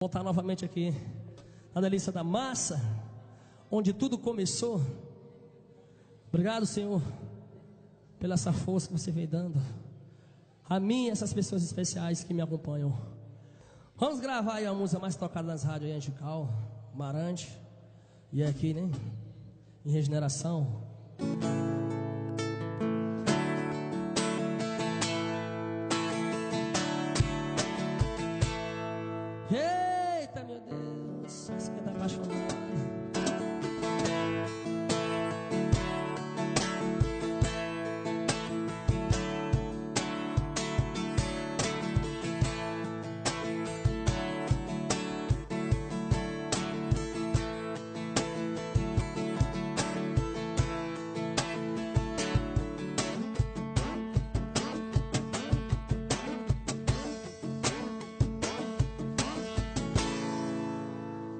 voltar novamente aqui na delícia da massa, onde tudo começou. Obrigado, Senhor, pela essa força que você veio dando a mim e essas pessoas especiais que me acompanham. Vamos gravar aí a música mais tocada nas rádios aí, Angical, Marante, e aqui, né? Em regeneração.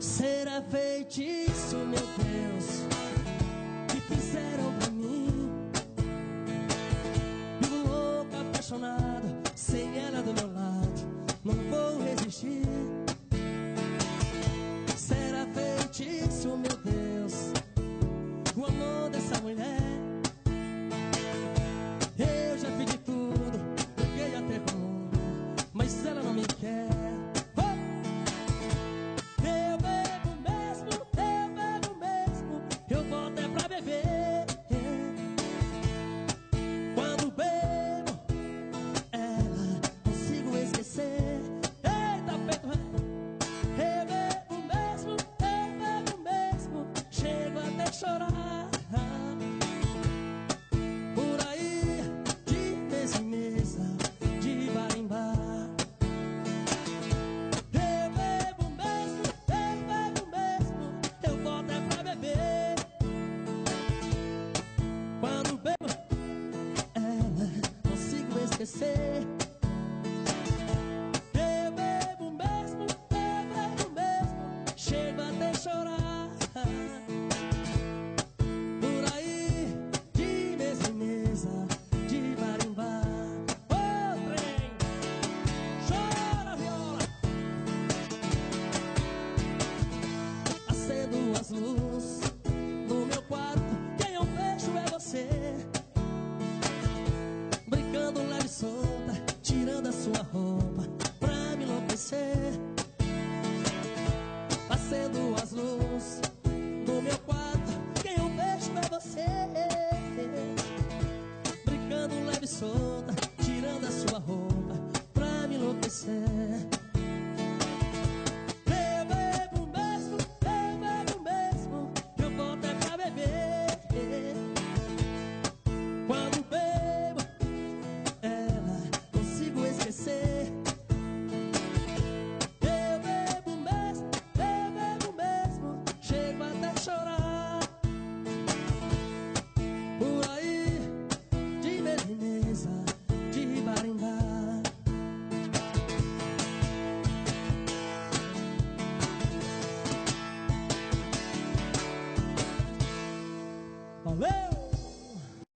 Será feitiço, meu Deus, que fizeram chorar.